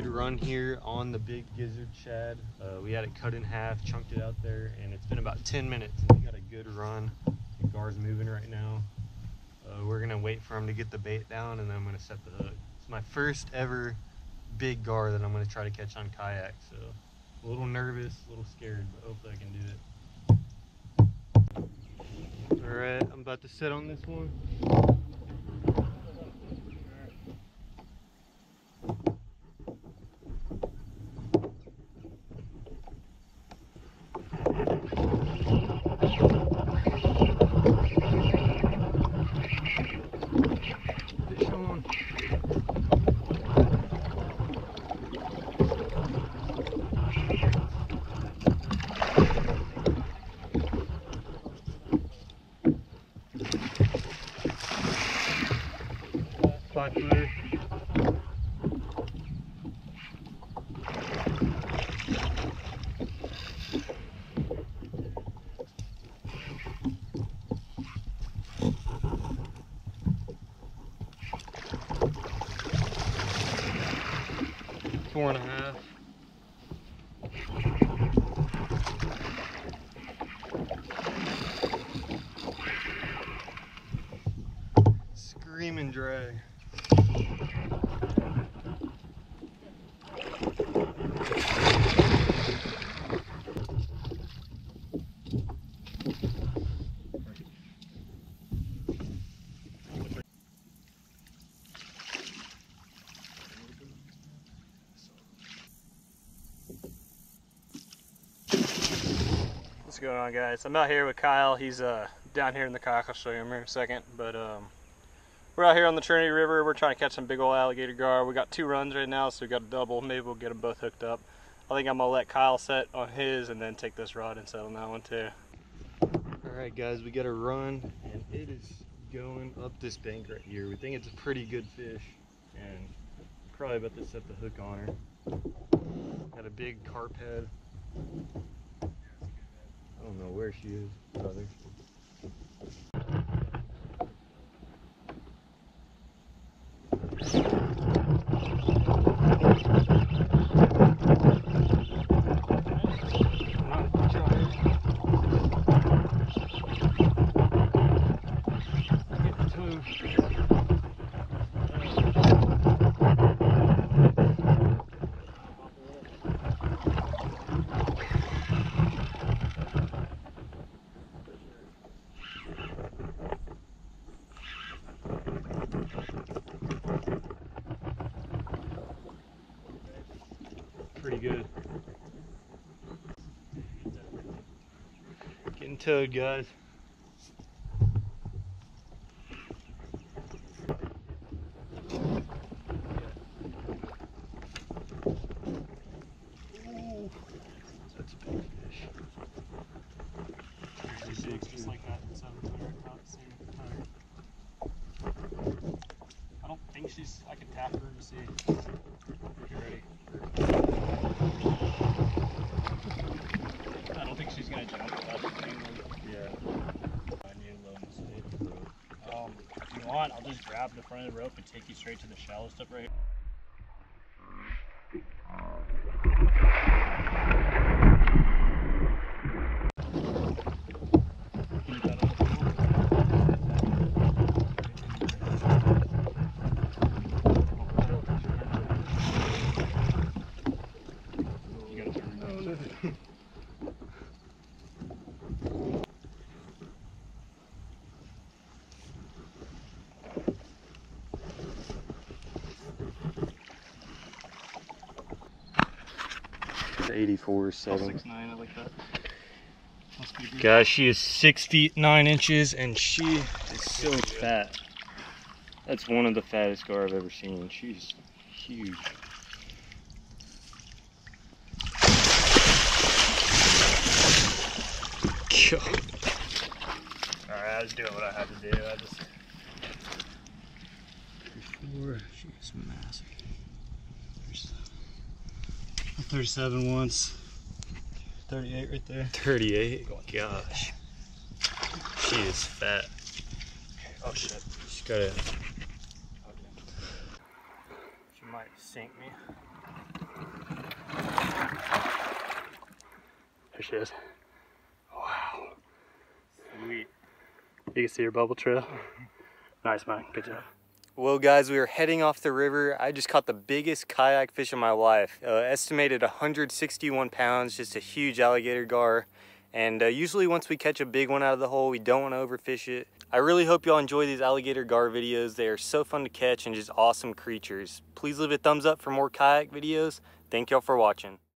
run here on the big gizzard shad. Uh, we had it cut in half, chunked it out there, and it's been about 10 minutes. We got a good run. The gar's moving right now. Uh, we're gonna wait for him to get the bait down, and then I'm gonna set the hook. It's my first ever big gar that I'm gonna try to catch on kayak. So a little nervous, a little scared, but hopefully I can do it. All right, I'm about to set on this one. Fish on. Footer. Four and a half. Screaming drag. Going on guys? I'm out here with Kyle. He's uh, down here in the kayak. I'll show you him here in a second. But um, we're out here on the Trinity River. We're trying to catch some big old alligator gar. We got two runs right now, so we got a double. Maybe we'll get them both hooked up. I think I'm gonna let Kyle set on his and then take this rod and set on that one too. All right, guys, we got a run, and it is going up this bank right here. We think it's a pretty good fish, and probably about to set the hook on her. Got a big carp head. I don't know where she is, brother. Pretty good. Getting towed, guys. Ooh, That's a big fish. Pretty big, like that seven footer, about the same I don't think she's. I can tap her to see if you're ready. I don't think she's gonna jump without the thing. Yeah. I need a little mistake. Um, if you want, I'll just grab the front of the rope and take you straight to the shallow stuff right here. Keep that on the floor. You gotta turn it. It's 84 Oh, 7. six nine, I like that. Must. Guys, she is six feet nine inches and she is so fat. That's one of the fattest gar I've ever seen. She's huge. God. Alright, I was doing what I had to do. I just Before, she is massive. 37 once. 38 right there. 38? Gosh. She is fat. Oh shit. She's got it. She might sink me. There she is. Wow. Sweet. You can see your bubble trail. nice, man. Good job. Well, guys, we are heading off the river. I just caught the biggest kayak fish of my life. Uh, estimated 161 pounds, just a huge alligator gar. And uh, usually once we catch a big one out of the hole, we don't want to overfish it. I really hope y'all enjoy these alligator gar videos. They are so fun to catch and just awesome creatures. Please leave a thumbs up for more kayak videos. Thank y'all for watching.